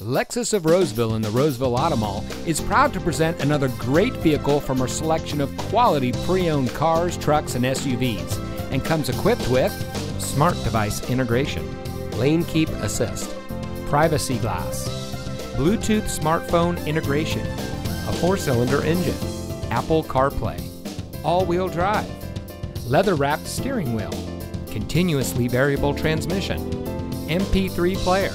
Lexus of Roseville in the Roseville Auto Mall is proud to present another great vehicle from our selection of quality pre owned cars, trucks, and SUVs, and comes equipped with smart device integration, lane keep assist, privacy glass, Bluetooth smartphone integration, a four cylinder engine, Apple CarPlay, all wheel drive, leather wrapped steering wheel, continuously variable transmission, MP3 player,